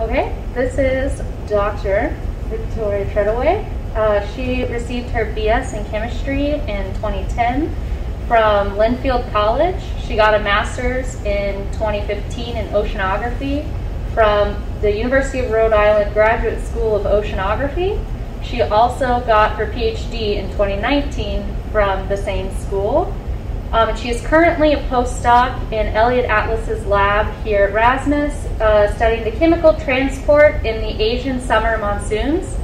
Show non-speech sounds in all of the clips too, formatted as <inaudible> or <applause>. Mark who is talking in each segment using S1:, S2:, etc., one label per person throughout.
S1: Okay, this is Dr. Victoria Treadaway. Uh, she received her BS in chemistry in 2010 from Linfield College. She got a master's in 2015 in oceanography from the University of Rhode Island Graduate School of Oceanography. She also got her PhD in 2019 from the same school. Um, she is currently a postdoc in Elliot Atlas's lab here at RSMAS, uh, studying the chemical transport in the Asian summer monsoons.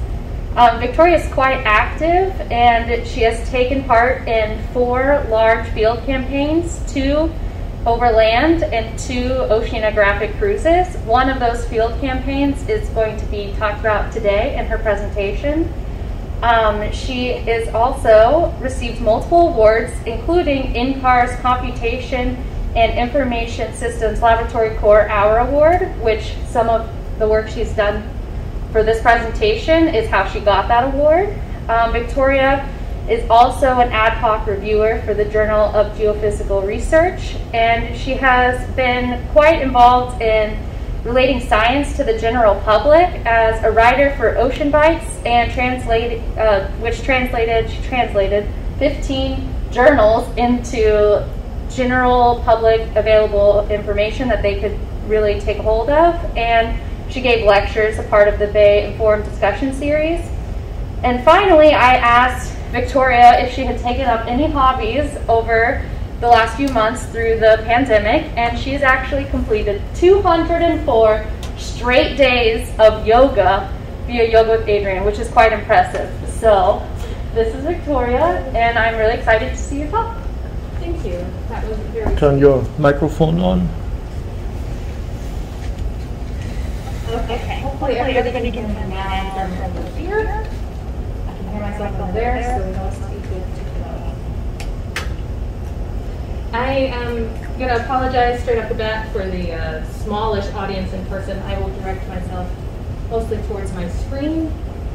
S1: Um, Victoria is quite active and she has taken part in four large field campaigns, two over land and two oceanographic cruises. One of those field campaigns is going to be talked about today in her presentation. Um, she is also received multiple awards, including NCAR's Computation and Information Systems Laboratory Core Hour Award, which some of the work she's done for this presentation is how she got that award. Um, Victoria is also an ad hoc reviewer for the Journal of Geophysical Research, and she has been quite involved in relating science to the general public as a writer for Ocean Bites and translated, uh, which translated she translated 15 journals into general public available information that they could really take hold of. And she gave lectures, a part of the Bay Informed Discussion Series. And finally, I asked Victoria if she had taken up any hobbies over the last few months through the pandemic, and she's actually completed 204 straight days of yoga via Yoga with Adriene, which is quite impressive. So, this is Victoria, and I'm really excited to see you talk.
S2: Thank you. That was very.
S3: Turn your microphone on.
S2: Okay. Hopefully everybody can hear me from here. I can hear myself over there, so it must be good to go. I am going to apologize straight off the bat for the uh, smallish audience in person. I will direct myself mostly towards my screen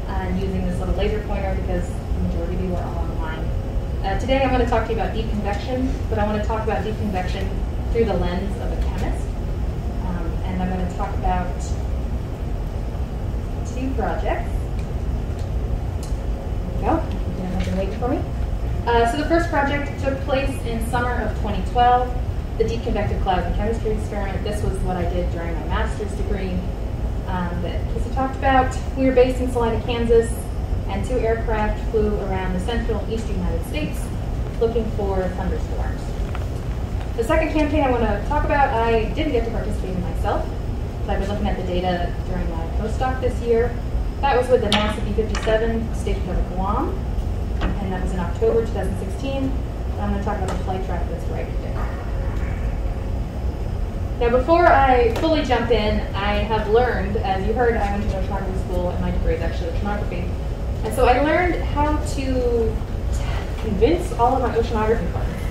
S2: and using this little laser pointer because the majority of you are all online. Uh, today I'm going to talk to you about deep convection, but I want to talk about deep convection through the lens of a chemist. Um, and I'm going to talk about two projects. There we go. You to wait for me. Uh, so the first project took place in summer of 2012, the deep convective clouds in chemistry experiment. This was what I did during my master's degree um, that Casey talked about. We were based in Salina, Kansas, and two aircraft flew around the central and eastern United States looking for thunderstorms. The second campaign I want to talk about, I didn't get to participate in myself. So I've been looking at the data during my postdoc this year. That was with the NASA B-57 stationed over Guam, and that was in October 2016. I'm going to talk about the flight track that's right there. Now, before I fully jump in, I have learned, as you heard, I went to oceanography school, and my degree is actually oceanography. And so I learned how to convince all of my oceanography partners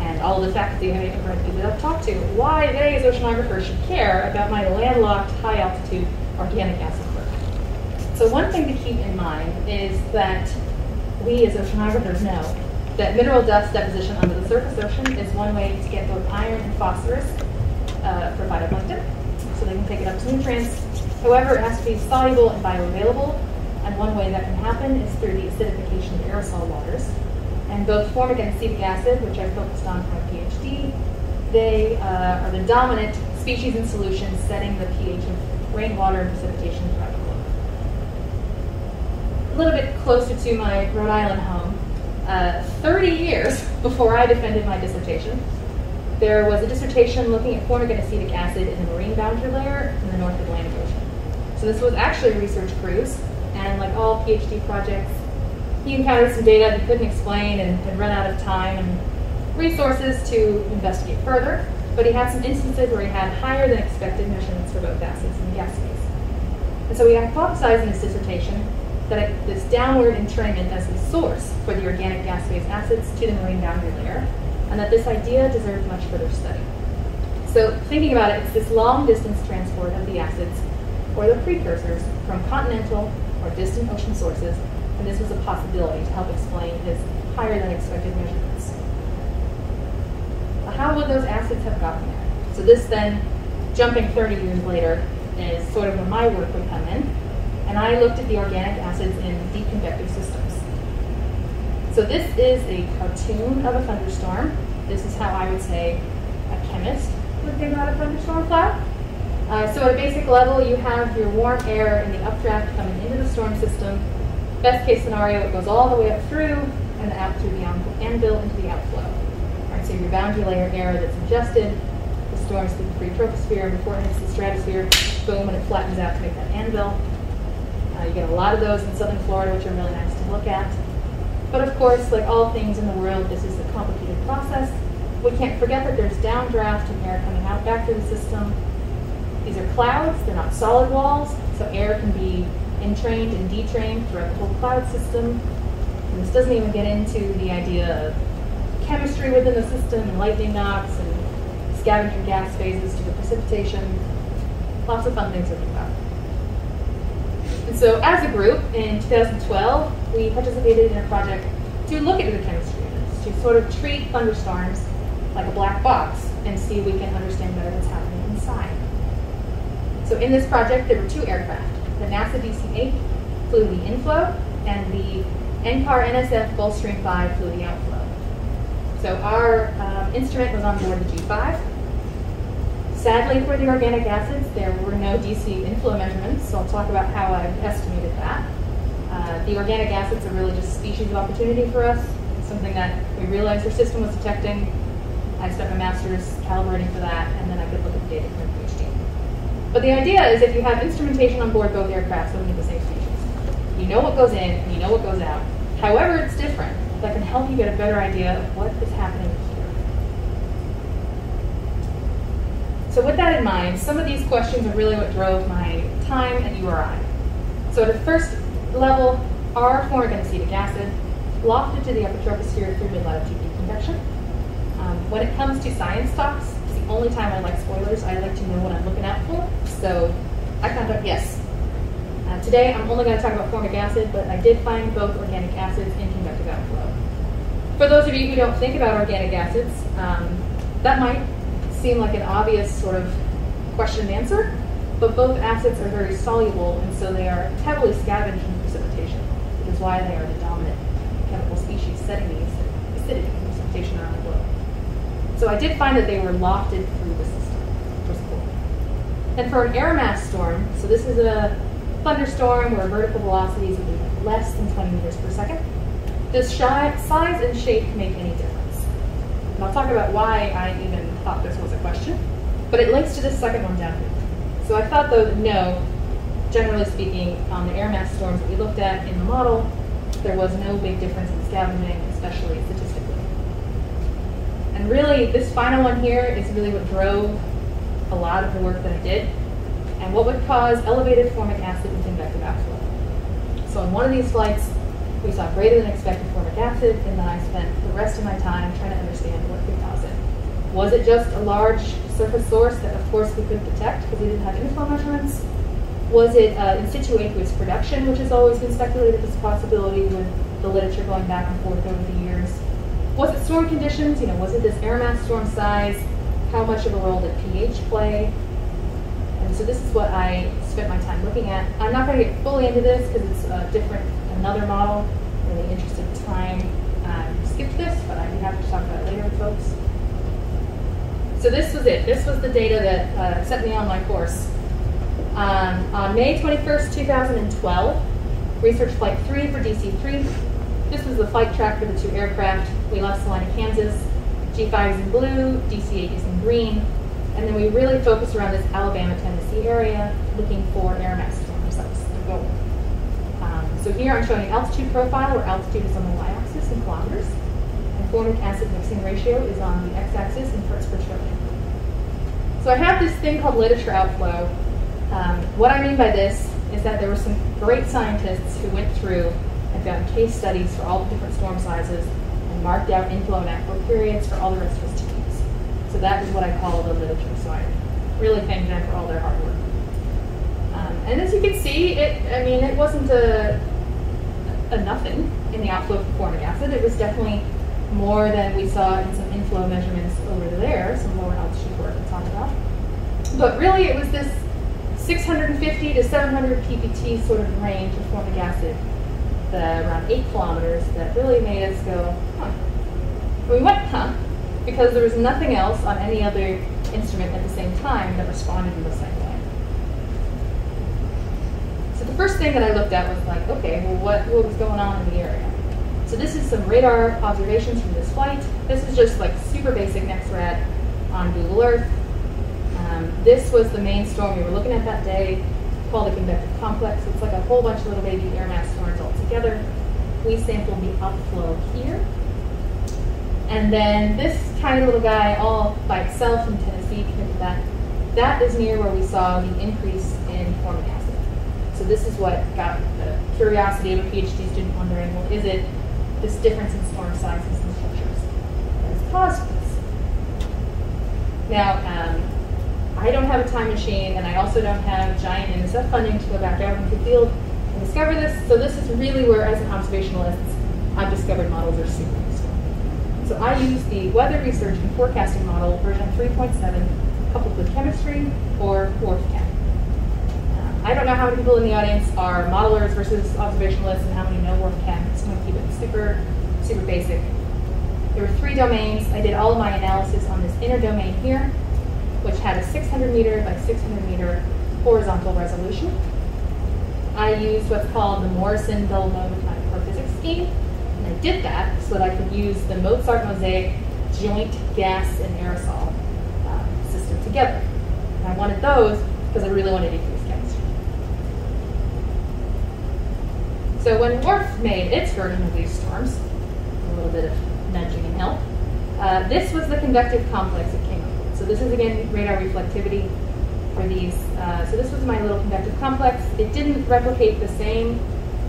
S2: and all of the faculty and people that I've talked to why they, as oceanographers, should care about my landlocked, high altitude organic acid work. So, one thing to keep in mind is that we, as oceanographers, know that mineral dust deposition under the surface ocean is one way to get both iron and phosphorus uh, for phytoplankton, so they can take it up to nutrients. However, it has to be soluble and bioavailable, and one way that can happen is through the acidification of aerosol waters. And both formic and acetic acid, which I focused on for my PhD, they uh, are the dominant species in solution setting the pH of rainwater and precipitation throughout the globe. A little bit closer to my Rhode Island home, uh, 30 years <laughs> before I defended my dissertation, there was a dissertation looking at formic acid in the marine boundary layer in the North Atlantic Ocean. So this was actually a research cruise, and like all PhD projects, he encountered some data that he couldn't explain and had run out of time and resources to investigate further, but he had some instances where he had higher than expected measurements for both acids and gas phase. And so he hypothesized in his dissertation that this downward entrainment as the source for the organic gas phase acids to the marine boundary layer, and that this idea deserved much further study. So thinking about it, it's this long distance transport of the acids or the precursors from continental or distant ocean sources and this was a possibility to help explain his higher than expected measurements. But How would those acids have gotten there? So this then, jumping 30 years later, is sort of where my work would come in. And I looked at the organic acids in deep convective systems. So this is a cartoon of a thunderstorm. This is how I would say a chemist would think about a thunderstorm cloud. Uh, so at a basic level, you have your warm air in the updraft coming into the storm system. Best case scenario, it goes all the way up through and out through the anvil into the outflow. All right, so your boundary layer air that's ingested, the storms through the free troposphere, before it hits the stratosphere, boom, and it flattens out to make that anvil. Uh, you get a lot of those in southern Florida, which are really nice to look at. But of course, like all things in the world, this is a complicated process. We can't forget that there's downdraft and air coming out back through the system. These are clouds, they're not solid walls, so air can be entrained and detrained throughout the whole cloud system. And this doesn't even get into the idea of chemistry within the system and lightning NOx and scavenger gas phases to the precipitation. Lots of fun things to think about. And so as a group in 2012, we participated in a project to look into the chemistry of this, to sort of treat thunderstorms like a black box and see if we can understand better what's happening inside. So in this project, there were two aircraft. The NASA DC-8 flew the inflow, and the NCAR NSF Gulfstream 5 flew the outflow. So our um, instrument was on board the G5. Sadly, for the organic acids, there were no DC inflow measurements, so I'll talk about how I've estimated that. Uh, the organic acids are really just species of opportunity for us, it's something that we realized our system was detecting. I spent my master's calibrating for that, and then I could look at the data from but the idea is if you have instrumentation on board both aircraft looking at the same species, you know what goes in and you know what goes out. However, it's different. That can help you get a better idea of what is happening here. So with that in mind, some of these questions are really what drove my time at URI. So at the first level, are formic and acetic acid lofted to the upper troposphere through mid-latitude deep convection? Um, when it comes to science talks, it's the only time I like spoilers. I like to know what I'm looking out for. So I found out yes. Uh, today I'm only going to talk about formic acid, but I did find both organic acids in convective outflow. For those of you who don't think about organic acids, um, that might seem like an obvious sort of question and answer, but both acids are very soluble, and so they are heavily scavenged in precipitation, which is why they are the dominant chemical species setting these acidity precipitation around the globe. So I did find that they were lofted through the system, which was cool. And for an air mass storm, so this is a thunderstorm where vertical velocities would be less than 20 meters per second, does size and shape make any difference? And I'll talk about why I even thought this was a question, but it links to this second one down here. So I thought though, no, generally speaking, on the air mass storms that we looked at in the model, there was no big difference in scavenging, especially statistically. And really, this final one here is really what drove a lot of the work that I did and what would cause elevated formic acid in convective outflow. So on one of these flights, we saw greater than expected formic acid, and then I spent the rest of my time trying to understand what could cause it. Was it just a large surface source that, of course, we couldn't detect because we didn't have inflow measurements? Was it uh, in situ aqueous production, which has always been speculated as a possibility with the literature going back and forth over the years? Was it storm conditions? You know, was it this air mass storm size? How much of a role did pH play? And so this is what I spent my time looking at. I'm not going to get fully into this because it's a different, another model. In the interest of time, um, skipped this, but I'd be happy to talk about it later folks. So this was it. This was the data that uh, set me on my course. Um, on May 21st, 2012, research flight 3 for DC-3 this was the flight track for the two aircraft. We left Salina, Kansas. G5 is in blue, DC-8 is in green. And then we really focused around this Alabama, Tennessee area, looking for air mass storms. Um, so here I'm showing altitude profile where altitude is on the y-axis in kilometers. Formic acid mixing ratio is on the x-axis in parts per trillion. So I have this thing called literature outflow. Um, what I mean by this is that there were some great scientists who went through and found case studies for all the different storm sizes and marked out inflow and outflow periods for all the rest of us to use. So that is what I call the literature. So I really thank them for all their hard work. Um, and as you can see, it I mean, it wasn't a, a nothing in the outflow of formic acid. It was definitely more than we saw in some inflow measurements over there, some lower altitude work to talk about. But really, it was this 650 to 700 ppt sort of range of formic acid, the around 8 kilometers, that really made us go, huh. We went, huh, because there was nothing else on any other instrument at the same time that responded in the same way. So the first thing that I looked at was like, okay, well, what, what was going on in the area? So this is some radar observations from this flight. This is just like super basic NEXRAD on Google Earth. Um, this was the main storm we were looking at that day, called the convective complex. It's like a whole bunch of little baby air mass storms all together. We sampled the upflow here. And then this tiny little guy all by itself in Tennessee, connected that. That is near where we saw the increase in formic acid. So this is what got the curiosity of a PhD student wondering, well, is it this difference in storm sizes and structures that has caused this? Now, um, I don't have a time machine, and I also don't have giant NSF funding to go back out into the field and discover this. So this is really where, as an observationalist, I've discovered models are super useful. So I use the weather research and forecasting model version 3.7 coupled with chemistry or WRF-Chem. Uh, I don't know how many people in the audience are modelers versus observationalists and how many know WRF-Chem, super, super basic. There were three domains. I did all of my analysis on this inner domain here, which had a 600 meter by 600 meter horizontal resolution. I used what's called the Morrison-Delano physics scheme, and I did that so that I could use the Mozart mosaic joint gas and aerosol uh, system together. And I wanted those because I really wanted to use chemistry. So when WRF made its version of these storms, a little bit of nudging and help, uh, this was the convective complex it came up with. So this is again radar reflectivity for these. Uh, so this was my little convective complex. It didn't replicate the same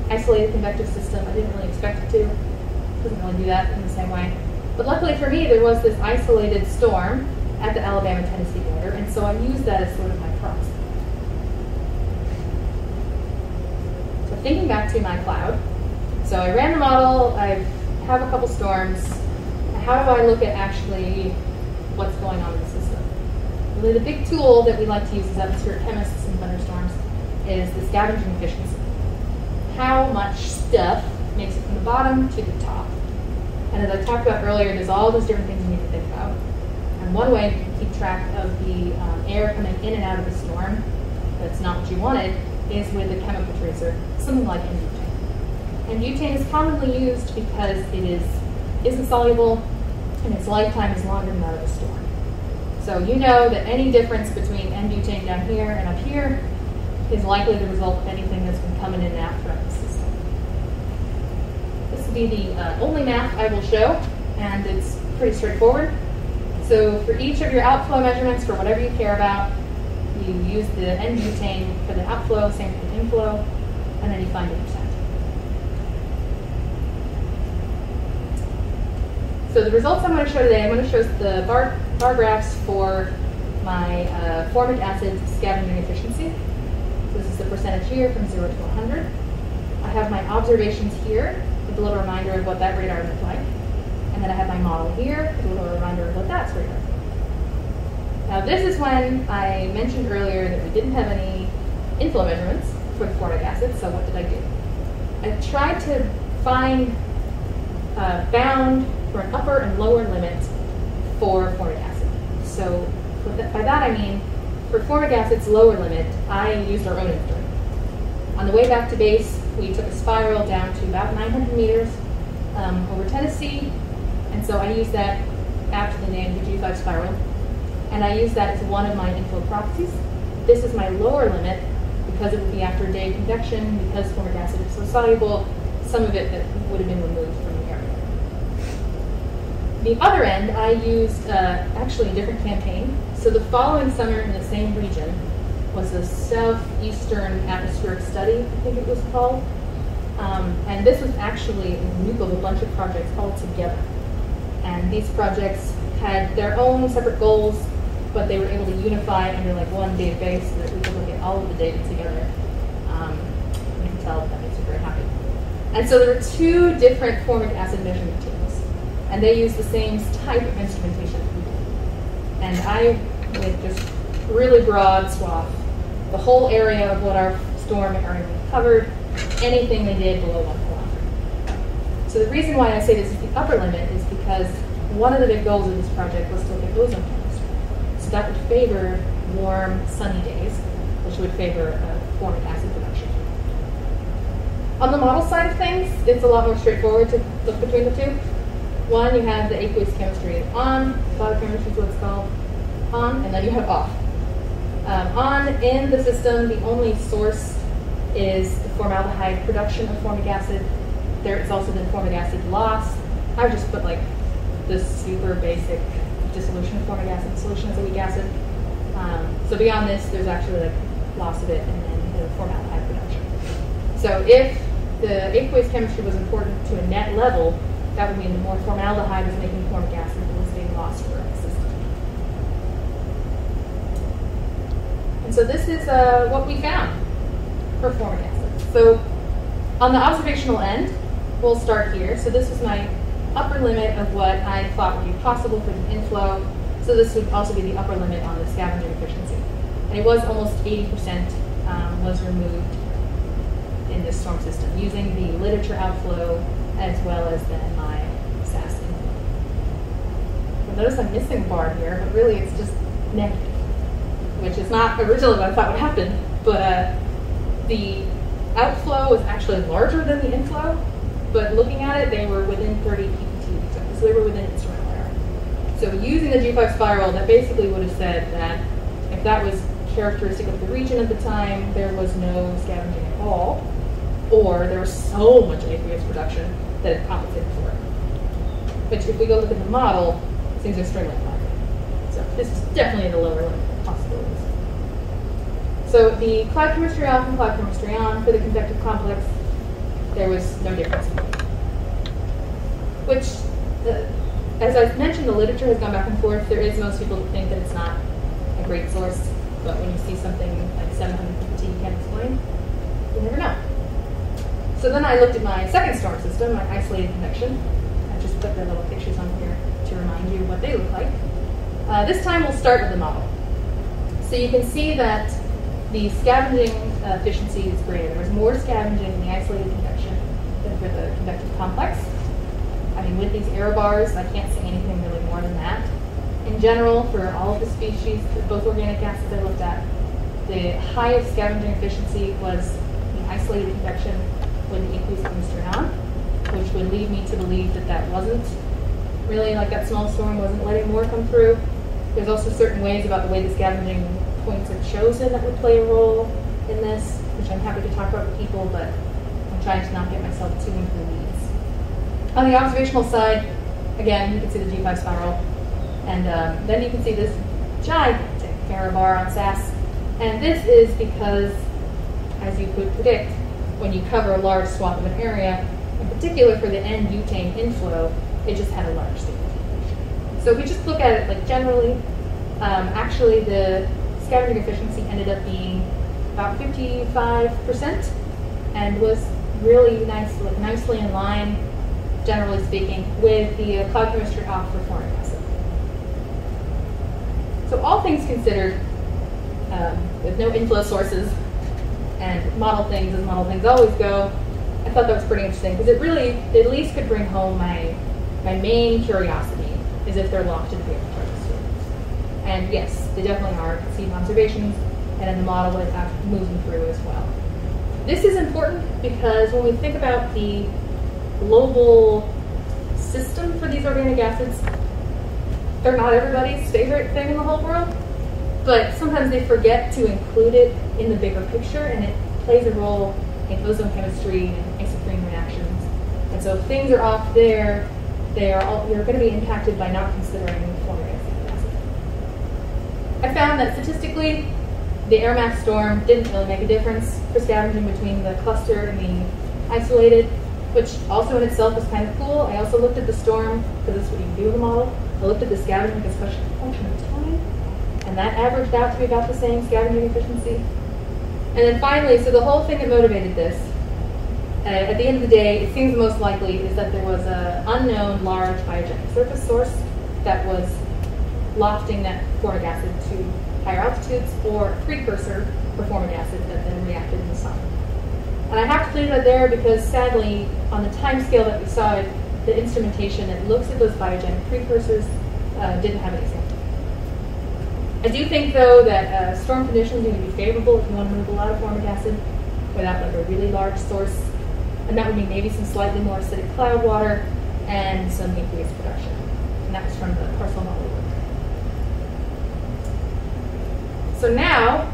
S2: isolated convective system. I didn't really expect it to. It doesn't really do that in the same way. But luckily for me, there was this isolated storm at the Alabama-Tennessee border, and so I used that as sort of my proxy. So thinking back to my cloud, so I ran the model, I have a couple storms. How do I look at actually what's going on in the system? Really the big tool that we like to use as atmospheric chemists in thunderstorms is the scavenging efficiency. How much stuff makes it from the bottom to the top. And as I talked about earlier, there's all those different things you need to think about. And one way to keep track of the um, air coming in and out of the storm that's not what you wanted is with a chemical tracer, something like N-butane. And butane is commonly used because it is, isn't soluble and its lifetime is longer than that of a storm. So you know that any difference between N-butane down here and up here is likely the result of anything that's been coming in and out throughout the system. This will be the uh, only map I will show, and it's pretty straightforward. So for each of your outflow measurements, for whatever you care about, you use the N-butane for the outflow, same for the inflow, and then you find the percent. So the results I'm going to show today, I'm going to show the bar, bar graphs for my uh, formic acid scavenging efficiency. So this is the percentage here from 0 to 100. I have my observations here with a little reminder of what that radar looked like. And then I have my model here with a little reminder of what that's radar. Now this is when I mentioned earlier that we didn't have any inflow measurements for the formic acid, so what did I do? I tried to find uh, bound for an upper and lower limit for formic acid. So by that I mean, for formic acid's lower limit, I used our own instrument. On the way back to base, we took a spiral down to about 900 meters um, over Tennessee, and so I used that after the name, the G5 spiral, and I use that as one of my inflow proxies. This is my lower limit because it would be after day convection, because formic acid is so soluble, some of it that would have been removed from the area. The other end, I used uh, actually a different campaign. So the following summer in the same region was the Southeastern Atmospheric Study, I think it was called. Um, and this was actually a group of a bunch of projects all together. And these projects had their own separate goals, but they were able to unify under like one database so that we could look at all of the data together. Um, you can tell that makes me very happy. And so there were two different formic acid measurement teams, and they used the same type of instrumentation. And I, with just really broad swath, the whole area of what our storm area covered, anything they did below one kilometer. So the reason why I say this is the upper limit is because one of the big goals of this project was to look at ozone. That would favor warm, sunny days, which would favor uh, formic acid production. On the model side of things, it's a lot more straightforward to look between the two. One, you have the aqueous chemistry on, cloud chemistry is what it's called, on, and then you have off. Um, on in the system, the only source is the formaldehyde production of formic acid. There is also the formic acid loss. I've just put like the super basic dissolution of formic acid, solution as a weak acid. Um, so beyond this, there's actually like loss of it and then the formaldehyde production. So if the aqueous chemistry was important to a net level, that would mean the more formaldehyde was making formic acid that was being lost for the system. And so this is uh, what we found for formic acid. So on the observational end, we'll start here. So this is my upper limit of what I thought would be possible for the inflow. So this would also be the upper limit on the scavenger efficiency. And it was almost 80% um, was removed in this storm system using the literature outflow as well as then my SAS inflow. Notice I'm missing bar here, but really it's just negative, which is not originally what I thought would happen, but uh, the outflow was actually larger than the inflow, but looking at it, they were within 30 ppt, so they were within instrumental error. So using the G5 spiral, that basically would have said that if that was characteristic of the region at the time, there was no scavenging at all, or there was so much aqueous production that it compensated for it. Which, if we go look at the model, seems extremely unlikely. So this is definitely in the lower limit of possibilities. So the cloud chemistry off and cloud chemistry on for the convective complex, there was no difference. Which, uh, as I've mentioned, the literature has gone back and forth. There is most people think that it's not a great source, but when you see something like 750 you can't explain, you never know. So then I looked at my second storm system, my isolated convection. I just put the little pictures on here to remind you what they look like. Uh, this time we'll start with the model. So you can see that the scavenging uh, efficiency is greater. There was more scavenging in the isolated convection for the convective complex. I mean, with these error bars, I can't say anything really more than that. In general, for all of the species, both organic acids I looked at, the highest scavenging efficiency was the isolated convection with the aqueous chemistry on, which would lead me to believe that that wasn't really like that small storm wasn't letting more come through. There's also certain ways about the way the scavenging points are chosen that would play a role in this, which I'm happy to talk about with people, but trying to not get myself too into the weeds. On the observational side, again, you can see the G5 spiral, and um, then you can see this gigantic error bar on SAS. And this is because, as you could predict, when you cover a large swath of an area, in particular for the N-butane inflow, it just had a large significance. So if we just look at it like generally, um, actually the scavenging efficiency ended up being about 55% and was really nice, like nicely in line, generally speaking, with the uh, cloud chemistry off for formic acid. So all things considered, um, with no inflow sources and model things as model things always go, I thought that was pretty interesting because it really at least could bring home my my main curiosity is if they're locked in the paper And yes, they definitely are. Seen observations, and in the model moves them through as well. This is important because when we think about the global system for these organic acids, they're not everybody's favorite thing in the whole world, but sometimes they forget to include it in the bigger picture, and it plays a role in ozone chemistry and isoprene reactions. And so if things are off there, they are all, you're going to be impacted by not considering formic acid. I found that statistically, the air mass storm didn't really make a difference for scavenging between the cluster and the isolated, which also in itself was kind of cool. I also looked at the storm, because that's what you do in the model. I looked at the scavenging a function of time, and that averaged out to be about the same scavenging efficiency. And then finally, so the whole thing that motivated this uh, at the end of the day, it seems most likely is that there was an unknown large biogenic surface source that was lofting that formic acid to higher altitudes for precursor performic acid that then reacted in the sun. And I have to leave that there because sadly, on the time scale that we saw it, the instrumentation that looks at those biogenic precursors uh, didn't have any sample. I do think though that uh, storm conditions are going to be favorable if you want to move a lot of formic acid without like a really large source. And that would be maybe some slightly more acidic cloud water and some aqueous production. And that was from the parcel model work. So now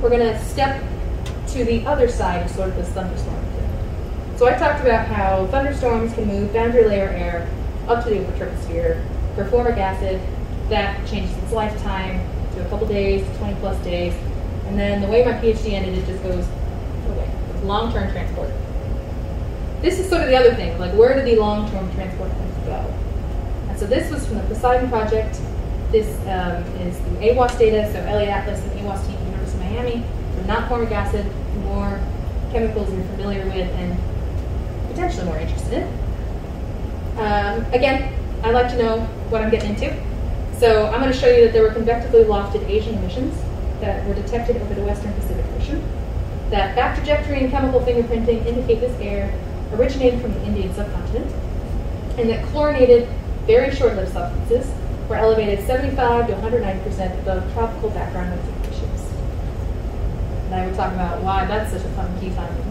S2: we're going to step to the other side of sort of this thunderstorm. So I talked about how thunderstorms can move boundary layer air up to the upper troposphere for formic acid. That changes its lifetime to a couple days, 20 plus days. And then the way my PhD ended, it just goes away. Long-term transport. This is sort of the other thing, like where do the long-term transport things go? And so this was from the POSIDON project. This um, is the AWAS data, so Elliot Atlas and AWAS team, University of Miami, so not formic acid, more chemicals you're familiar with and potentially more interested in. Um, again, I like to know what I'm getting into. So I'm going to show you that there were convectively lofted Asian emissions that were detected over the western Pacific Ocean. That back trajectory and chemical fingerprinting indicate this air originated from the Indian subcontinent, and that chlorinated, very short-lived substances were elevated 75 to 190% above tropical background concentrations. And I will talk about why that's such a fun key finding.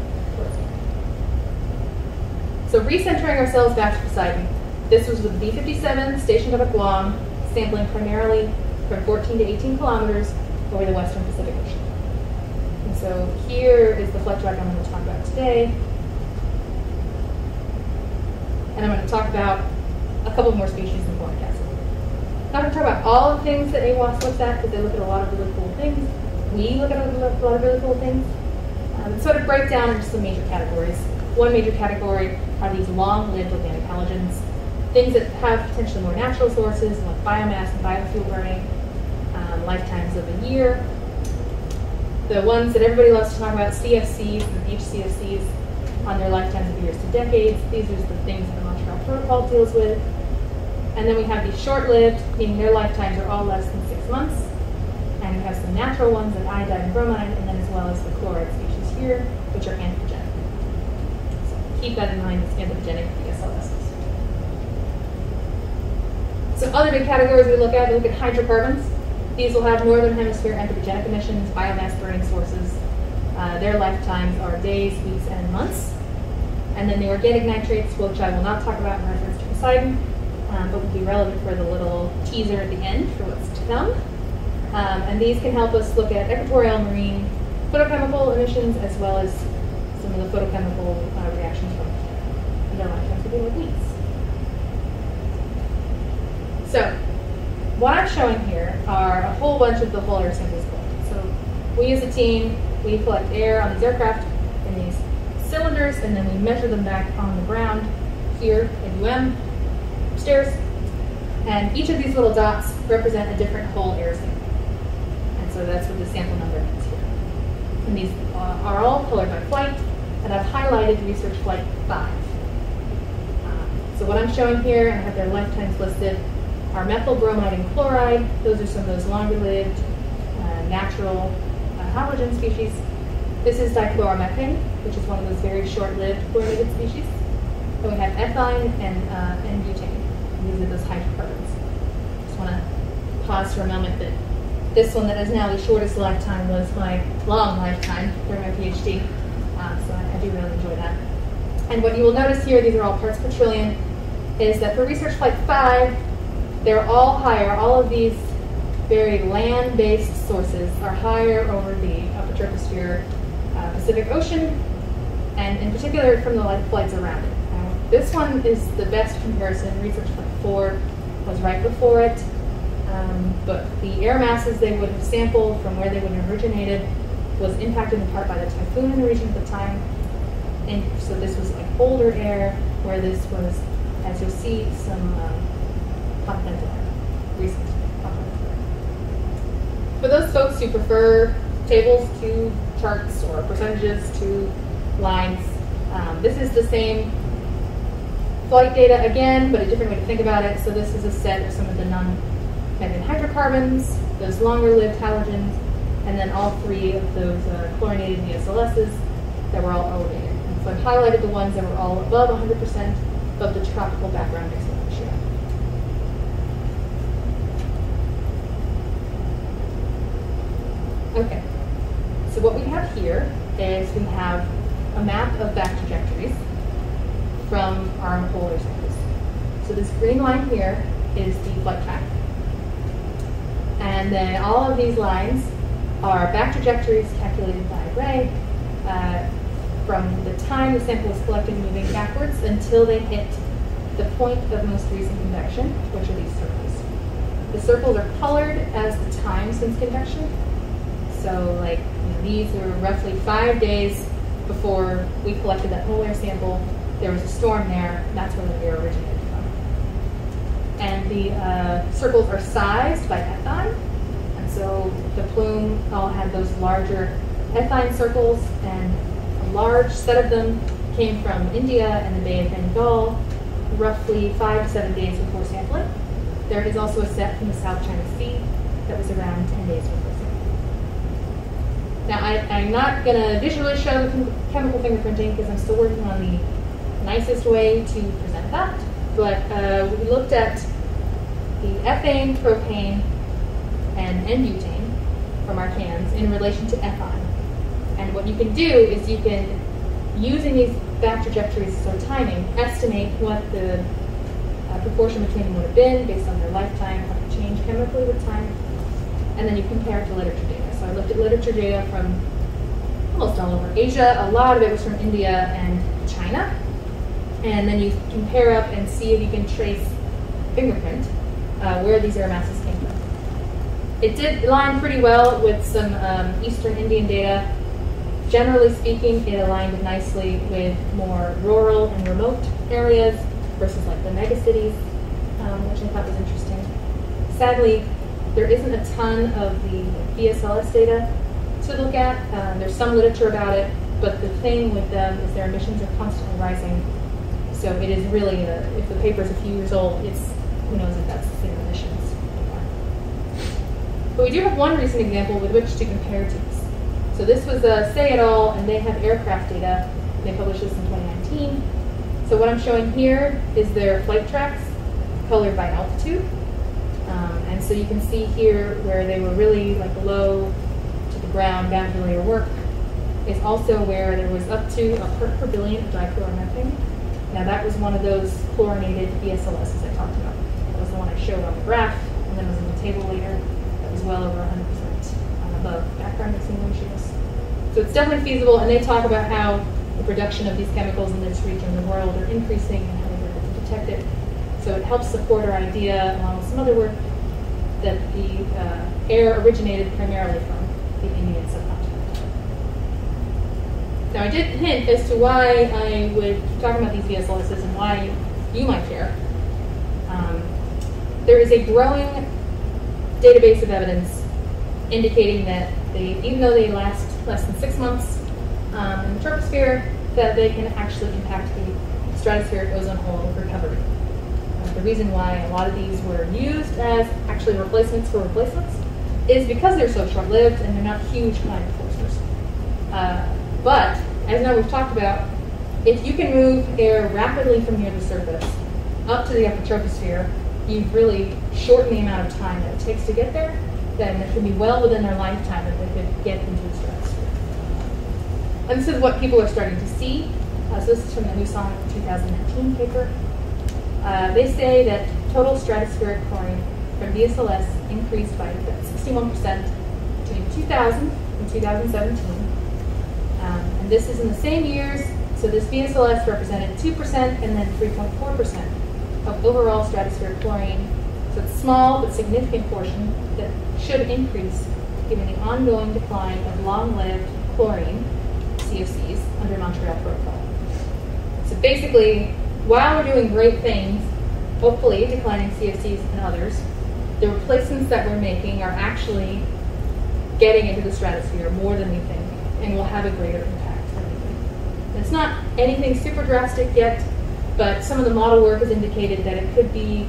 S2: So recentering ourselves back to POSIDON, this was with the B-57 stationed up at Guam, sampling primarily from 14 to 18 kilometers over the western Pacific Ocean. And so here is the flight track I'm going to talk about today. And I'm going to talk about a couple more species in formic acid. Not going to talk about all the things that AWAS looks at because they look at a lot of really cool things. We look at a lot of really cool things. Um, sort of break down into some major categories. One major category are these long-lived organic halogens, things that have potentially more natural sources like biomass and biofuel burning, um, lifetimes of a year. The ones that everybody loves to talk about, CFCs and HCFCs, on their lifetimes of years to decades. These are the things that the Montreal Protocol deals with. And then we have these short-lived, meaning their lifetimes are all less than six months. And we have some natural ones like iodine and bromide, and then as well as the chloride species here, which are anthropogenic. So keep that in mind, it's anthropogenic VSLSs. So other big categories we look at, we look at hydrocarbons. These will have northern hemisphere anthropogenic emissions, biomass burning sources. Uh, their lifetimes are days, weeks, and months. And then the organic nitrates, which I will not talk about in reference to POSIDON, um, but will be relevant for the little teaser at the end for what's to come. Um, and these can help us look at equatorial marine photochemical emissions as well as some of the photochemical uh, reactions from lifetimes will be like. So, what I'm showing here are a whole bunch of the whole air samples collected. So, we use a team, we collect air on these aircraft in these cylinders, and then we measure them back on the ground here at UM, upstairs. And each of these little dots represent a different whole air sample. And so that's what the sample number means here. And these uh, are all colored by flight, and I've highlighted research flight 5. Uh, so what I'm showing here, and I have their lifetimes listed, are methyl bromide and chloride. Those are some of those longer-lived, uh, natural uh, halogen species. This is dichloromethane, which is one of those very short-lived chlorinated species. Then we have ethine and, uh, are those hydrocarbons. Just want to pause for a moment that this one that is now the shortest lifetime was my long lifetime during my PhD. Uh, so I, I do really enjoy that. And what you will notice here, these are all parts per trillion, is that for research flight 5, they're all higher. All of these very land-based sources are higher over the upper troposphere uh, Pacific Ocean, and in particular from the light flights around it. This one is the best comparison. Research Flight 4 was right before it, um, but the air masses they would have sampled from where they would have originated was impacted in part by the typhoon in the region at the time. And so this was like older air, where this was, as you'll see, some um, continental air, recent continental air. For those folks who prefer tables to charts or percentages to lines, um, this is the same flight data again, but a different way to think about it. So this is a set of some of the non-methane hydrocarbons, those longer-lived halogens, and then all three of those uh, chlorinated VSLSs that were all elevated. And so I've highlighted the ones that were all above 100% of the tropical background ratio. Okay, so what we have here is we have a map of back from our polar samples. So this green line here is the flight track. And then all of these lines are back trajectories calculated by Ray uh, from the time the sample is collected moving backwards until they hit the point of most recent convection, which are these circles. The circles are colored as the time since convection. So like you know, these are roughly five days before we collected that whole air sample. There was a storm there. That's where the air originated from. And the uh, circles are sized by Ethine. And so the plume all had those larger Ethine circles, and a large set of them came from India and the Bay of Bengal, roughly five to seven days before sampling. There is also a set from the South China Sea that was around 10 days before. Now, I, am not going to visually show the chemical fingerprinting because I'm still working on the nicest way to present that. But uh, we looked at the ethane, propane, and N-butane from our cans in relation to ethine. And what you can do is you can, using these back trajectories so timing, estimate what the uh, proportion between them would have been based on their lifetime, how they change chemically with time, and then you compare it to literature data. Looked at literature data from almost all over Asia. A lot of it was from India and China. And then you compare up and see if you can trace fingerprint uh, where these air masses came from. It did align pretty well with some um, Eastern Indian data. Generally speaking, it aligned nicely with more rural and remote areas versus like the megacities, um, which I thought was interesting. Sadly, there isn't a ton of the VSLS data to look at. Um, there's some literature about it, but the thing with them is their emissions are constantly rising. So it is really, a, if the paper is a few years old, it's who knows if that's the same emissions. But we do have one recent example with which to compare these. So this was uh, Say et al., and they have aircraft data. They published this in 2019. So what I'm showing here is their flight tracks colored by altitude. And so you can see here where they were really like low to the ground, bound to later work, is also where there was up to a part per billion of dichloromethane. Now that was one of those chlorinated VSLSs I talked about. That was the one I showed on the graph, and then was in the table later. That was well over 100% above background mixing ratios. So it's definitely feasible, and they talk about how the production of these chemicals in this region of the world are increasing and how they're able to detect it. So it helps support our idea, along with some other work, that the uh, air originated primarily from the Indian subcontinent. Now, I did hint as to why I would talk about these VSLSs and why you might care. Um, there is a growing database of evidence indicating that they, even though they last less than six months um, in the troposphere, that they can actually impact the stratospheric ozone hole recovery. The reason why a lot of these were used as actually replacements for replacements is because they're so short-lived and they're not huge climate forcers. Uh, but, as now we've talked about, if you can move air rapidly from near the surface up to the upper troposphere, you've really shortened the amount of time that it takes to get there, then it should be well within their lifetime that they could get into the stratosphere. And this is what people are starting to see. Uh, so this is from the Hossaini 2019 paper. Uh, they say that total stratospheric chlorine from VSLS increased by 61% between 2000 and 2017. Um, and this is in the same years, so this VSLS represented 2% and then 3.4% of overall stratospheric chlorine. So it's a small but significant portion that should increase given the ongoing decline of long-lived chlorine, CFCs, under Montreal Protocol. So basically, while we're doing great things, hopefully declining CFCs and others, the replacements that we're making are actually getting into the stratosphere more than we think and will have a greater impact than we think. It's not anything super drastic yet, but some of the model work has indicated that it could be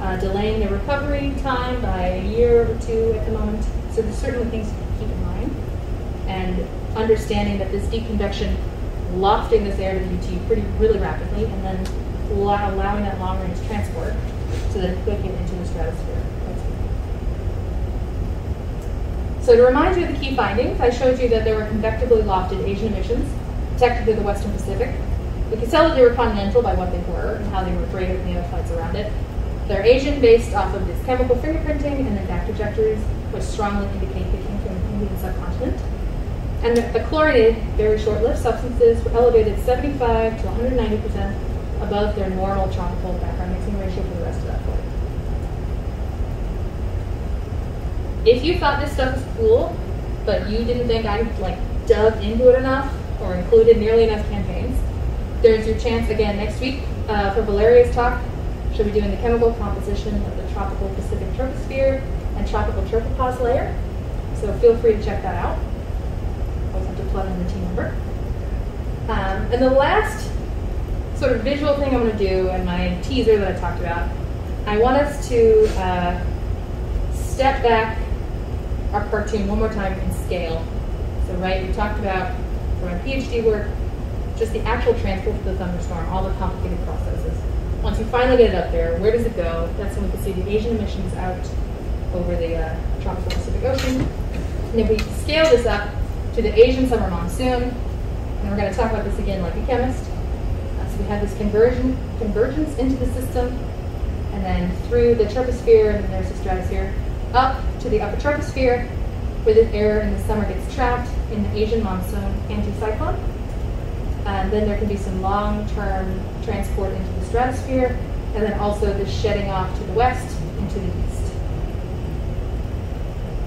S2: uh, delaying the recovery time by a year or two at the moment. So there's certainly things to keep in mind. and understanding that this deep convection lofting this air to the UT pretty really rapidly and then allowing that long range transport so that it could get into the stratosphere. So to remind you of the key findings, I showed you that there were convectively lofted Asian emissions detected through the Western Pacific. We could tell that they were continental by what they were and how they were greater than the other flights around it. They're Asian based off of this chemical fingerprinting and back trajectories, which strongly indicate they came from the Indian subcontinent. And the, the chlorinated, very short-lived substances were elevated 75 to 190% above their normal tropical background mixing ratio for the rest of that flight. If you thought this stuff was cool, but you didn't think I like dug into it enough or included nearly enough campaigns, there's your chance again next week uh, for Valeria's talk. She'll be doing the chemical composition of the tropical Pacific troposphere and tropical tropopause layer. So feel free to check that out. The. Um, and the last sort of visual thing I'm going to do in my teaser that I talked about, I want us to uh, step back our cartoon one more time and scale. So right, we talked about for my PhD work, just the actual transport of the thunderstorm, all the complicated processes. Once we finally get it up there, where does it go? That's when we can see the Asian emissions out over the uh, tropical Pacific Ocean. And if we scale this up to the Asian summer monsoon, and we're going to talk about this again like a chemist. Uh, so we have this conversion, convergence into the system, and then through the troposphere, and then there's the stratosphere, up to the upper troposphere, where the air in the summer gets trapped in the Asian monsoon anticyclone. And then there can be some long-term transport into the stratosphere, and then also the shedding off to the west into the east.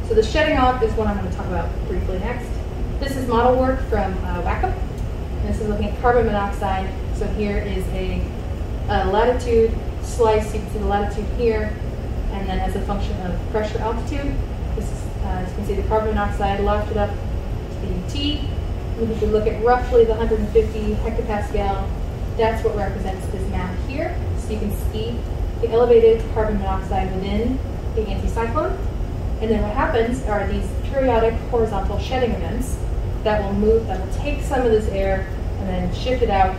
S2: So the shedding off is what I'm going to talk about briefly next. This is model work from uh, WACCM. This is looking at carbon monoxide. So here is a, a latitude slice. You can see the latitude here, and then as a function of pressure altitude, this is, uh, as you can see, the carbon monoxide lofted up to the UT. If you look at roughly the 150 hectopascal. That's what represents this map here. So you can see the elevated carbon monoxide within the anticyclone. And then what happens are these periodic horizontal shedding events that will move, that will take some of this air and then shift it out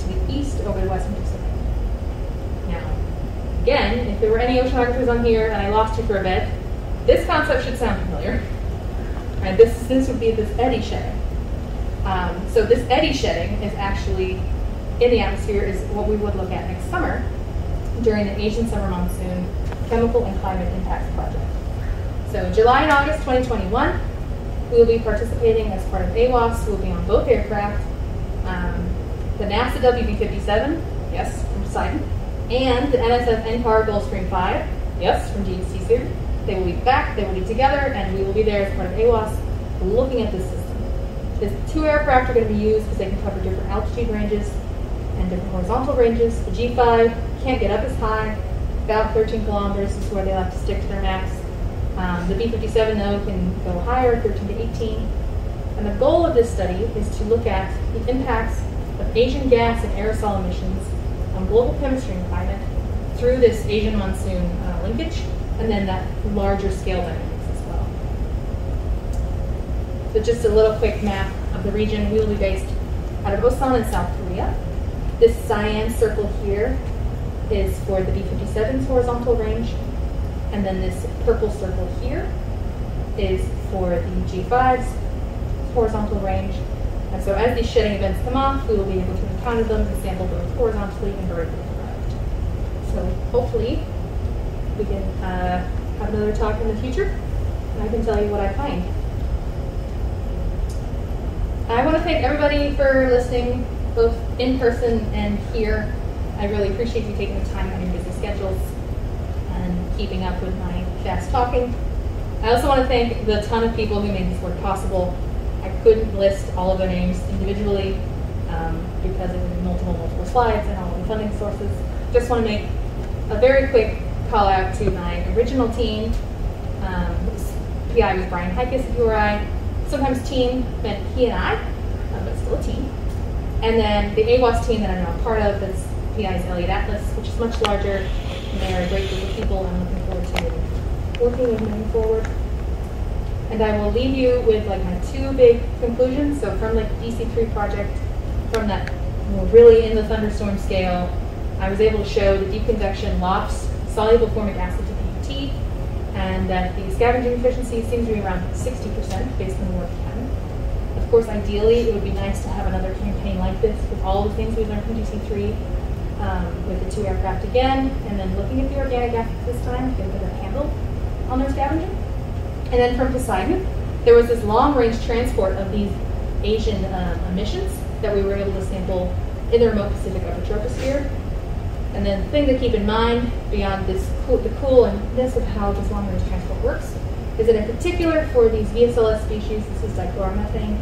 S2: to the east over the western Pacific. Now, again, if there were any oceanographers on here and I lost you for a bit, this concept should sound familiar. Right, this, this would be this eddy shedding. Um, so this eddy shedding is actually in the atmosphere is what we would look at next summer during the Asian summer monsoon chemical and climate impacts project. So July and August 2021, we will be participating as part of AWOS. We'll be on both aircraft, um, the NASA WB-57, yes, from POSIDON, and the NSF NCAR Gulfstream 5, yes, from GHT Series. They will be back, they will be together, and we will be there as part of AWOS looking at this system. The two aircraft are going to be used because they can cover different altitude ranges and different horizontal ranges. The G5 can't get up as high, about 13 kilometers is where they like to stick to their max. Um, the B-57 though can go higher, 13 to 18. And the goal of this study is to look at the impacts of Asian gas and aerosol emissions on global chemistry and climate through this Asian monsoon uh, linkage, and then that larger scale dynamics as well. So just a little quick map of the region. We will be based out of Osan in South Korea. This cyan circle here is for the B-57's horizontal range, and then this purple circle here is for the G5's horizontal range. And so as these shedding events come off, we will be able to encounter them and sample both horizontally and vertically. So hopefully we can uh, have another talk in the future, and I can tell you what I find. I want to thank everybody for listening, both in person and here. I really appreciate you taking the time out of your busy schedules and keeping up with my fast talking. I also want to thank the ton of people who made this work possible. I couldn't list all of their names individually um, because it be multiple, multiple slides and all the funding sources. Just want to make a very quick call out to my original team. Um, PI was Brian Heikes at URI. Sometimes team meant he and I, uh, but still a team. And then the AWOS team that I'm now part of is PI's Elliot Atlas, which is much larger. And they're a great group of people. I'm looking working with moving forward. And I will leave you with like my two big conclusions. So from like DC3 project, from that really in the thunderstorm scale, I was able to show the deep convection lofts soluble formic acid to PET, and that the scavenging efficiency seems to be around 60% based on the work done. Of course, ideally, it would be nice to have another campaign like this with all the things we learned from DC3, um, with the two aircraft again, and then looking at the organic acids this time get a better handle on their scavenging. And then from POSIDON, there was this long-range transport of these Asian um, emissions that we were able to sample in the remote Pacific upper troposphere. And then the thing to keep in mind, beyond this cool, the coolness of how this long-range transport works, is that in particular for these VSLS species, this is dichloromethane,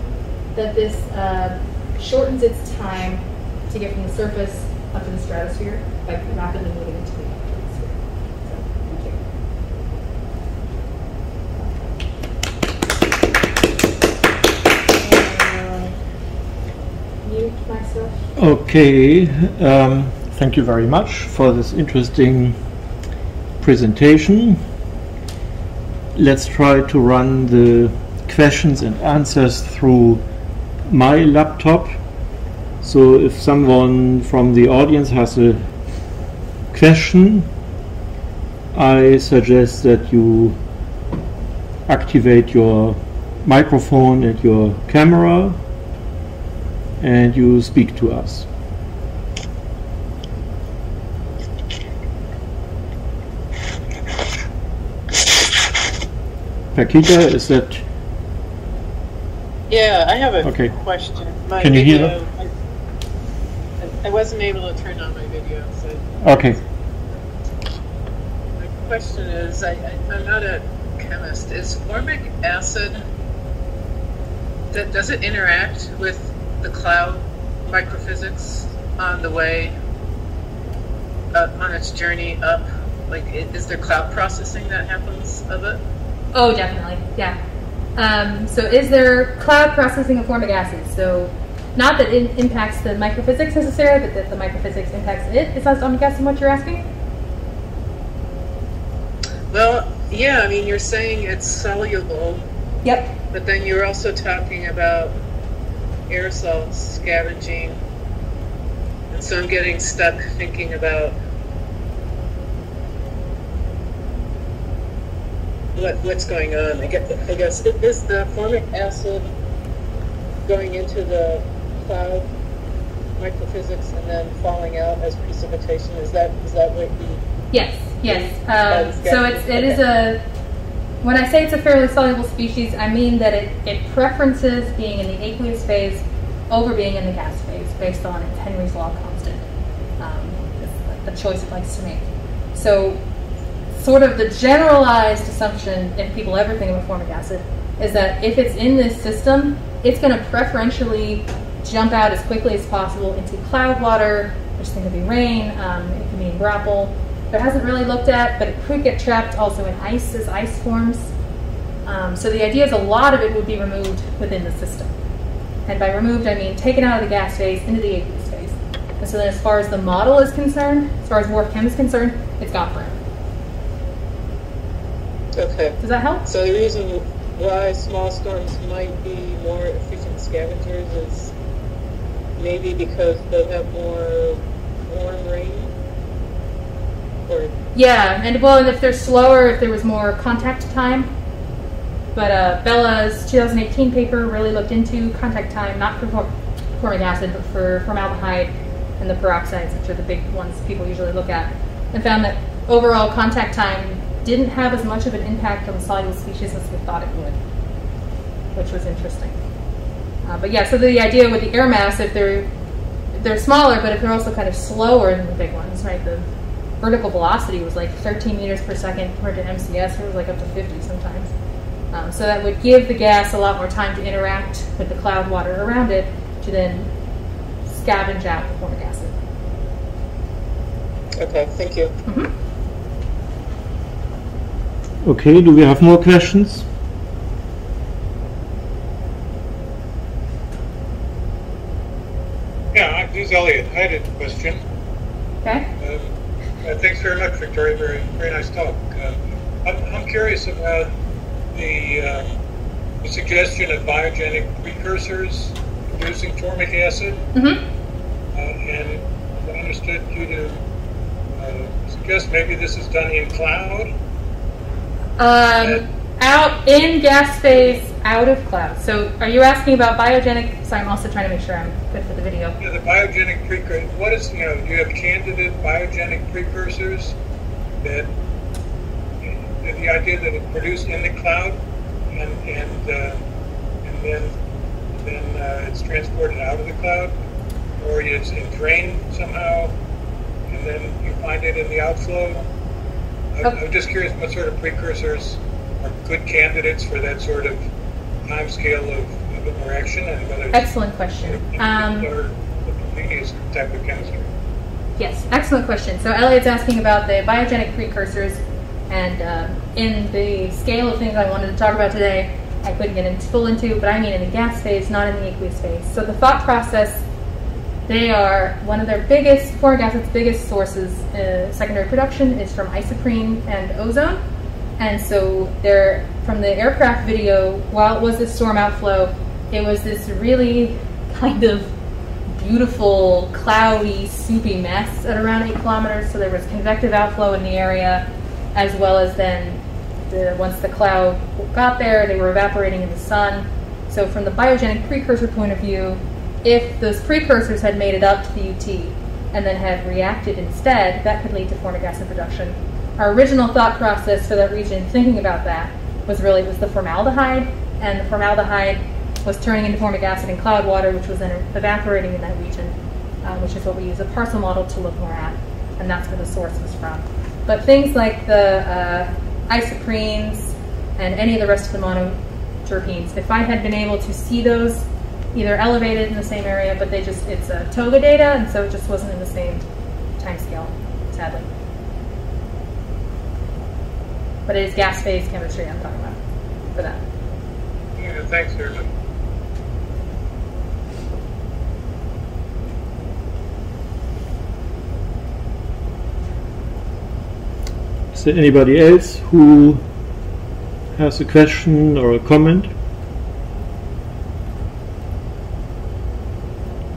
S2: that this uh, shortens its time to get from the surface up to the stratosphere by rapidly moving into the atmosphere. So, thank you. Uh, Mute myself.
S3: Okay, um, thank you very much for this interesting presentation. Let's try to run the questions and answers through my laptop. So if someone from the audience has a question, I suggest that you activate your microphone and your camera and you speak to us. Pakita, is that
S4: Yeah, I have a
S3: Okay.
S4: question. My
S3: Can you hear
S4: video- I, I wasn't able to turn on my video, so
S3: okay?
S4: my question is, I, I, I'm not a chemist. Is formic acid, that, does it interact with the cloud microphysics on the way, uh, on its journey up? Like, is there cloud processing that happens of it?
S2: Oh, definitely, yeah. Um, so, is there cloud processing of formic acid? So, not that it impacts the microphysics necessarily, but that the microphysics impacts it. Is that, I'm guessing, what you're asking?
S4: Well, yeah, I mean, you're saying it's soluble,
S2: Yep.
S4: But then you're also talking about aerosol scavenging. And so I'm getting stuck thinking about what what's going on. I guess, I guess is the formic acid going into the cloud microphysics and then falling out as precipitation? Is that is that what you
S2: Yes, yes.
S4: It's
S2: um, so it's it is a. When I say it's a fairly soluble species, I mean that it, it preferences being in the aqueous phase over being in the gas phase based on its Henry's law constant. Um, the choice it likes to make. So, sort of the generalized assumption, if people ever think about formic acid, is that if it's in this system, it's going to preferentially jump out as quickly as possible into cloud water, which can be rain, um, it can be in graupel. There hasn't really looked at, but it could get trapped also in ice as ice forms. Um, so the idea is a lot of it would be removed within the system. And by removed, I mean taken out of the gas phase into the aqueous phase. And so then as far as the model is concerned, as far as WRF-Chem is concerned, it's gone forever.
S4: Okay.
S2: Does that help?
S4: So the reason why small storms might be more efficient scavengers is maybe because they'll have more warm rain?
S2: Yeah, and well, and if they're slower, if there was more contact time. But uh, Bela's 2018 paper really looked into contact time, not for for- formic acid, but for formaldehyde and the peroxides, which are the big ones people usually look at, and found that overall contact time didn't have as much of an impact on the soluble species as we thought it would, which was interesting. Uh, but yeah, so the idea with the air mass, if they're they're smaller, but if they're also kind of slower than the big ones, right? The vertical velocity was like 13 meters per second compared to MCS, it was like up to 50 sometimes. Um, so that would give the gas a lot more time to interact with the cloud water around it to then scavenge out the formic acid.
S4: okay, thank you.
S3: Okay, do we have more questions?
S5: Yeah, this is Elliot. I had a question.
S2: Okay?
S5: Um, uh, thanks very much, Victoria. Very, very nice talk. Uh, I'm, I'm curious about the uh, the suggestion of biogenic precursors producing formic acid,
S2: Mm-hmm.
S5: uh, and I understood you to uh, suggest maybe this is done in cloud.
S2: Um, out in gas phase, out of cloud. So, are you asking about biogenic? So, I'm also trying to make sure I'm good for the video.
S5: Yeah, the biogenic precursor. What is you know? You have candidate biogenic precursors that the, the idea that it's produced in the cloud and and uh, and then then uh, it's transported out of the cloud, or it's drained somehow, and then you find it in the outflow. I,
S2: Okay.
S5: I'm just curious what sort of precursors good candidates for that sort of time scale of, of interaction and whether it's
S2: Excellent question. Um,
S5: or the type of chemistry.
S2: Yes, excellent question. So Elliot's asking about the biogenic precursors, and um, in the scale of things I wanted to talk about today, I couldn't get into full into, but I mean in the gas phase, not in the aqueous phase. So the thought process, they are one of their biggest, formic acid's biggest sources, uh, secondary production is from isoprene and ozone. And so they're, from the aircraft video, while it was a storm outflow, it was this really kind of beautiful, cloudy, soupy mess at around eight kilometers. So there was convective outflow in the area, as well as then the, once the cloud got there, they were evaporating in the sun. So from the biogenic precursor point of view, if those precursors had made it up to the UT and then had reacted instead, that could lead to formic acid production. Our original thought process for that region, thinking about that, was really was the formaldehyde, and the formaldehyde was turning into formic acid in cloud water, which was then evaporating in that region, uh, which is what we use a parcel model to look more at, and that's where the source was from. But things like the uh, isoprenes and any of the rest of the monoterpenes, if I had been able to see those either elevated in the same area, but they just, it's a TOGA data, and so it just wasn't in the same time scale, sadly. But it is gas phase chemistry I'm talking about for that.
S5: Yeah, thanks very much.
S3: Is there anybody else who has a question or a comment?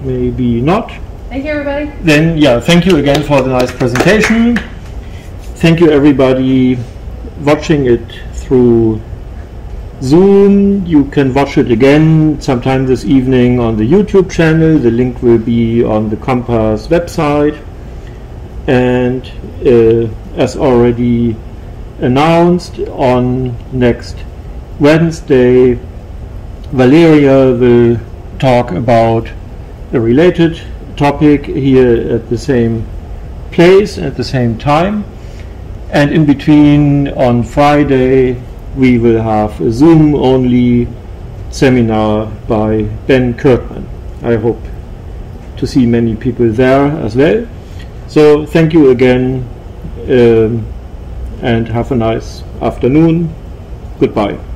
S3: Maybe not.
S2: Thank you, everybody.
S3: Then, yeah, thank you again for the nice presentation. Thank you, everybody watching it through Zoom. You can watch it again sometime this evening on the YouTube channel. The link will be on the Compass website. And uh, as already announced, on next Wednesday, Valeria will talk about a related topic here at the same place at the same time. And in between, on Friday, we will have a Zoom only seminar by Ben Kirkman. I hope to see many people there as well. So, thank you again um, and have a nice afternoon. Goodbye.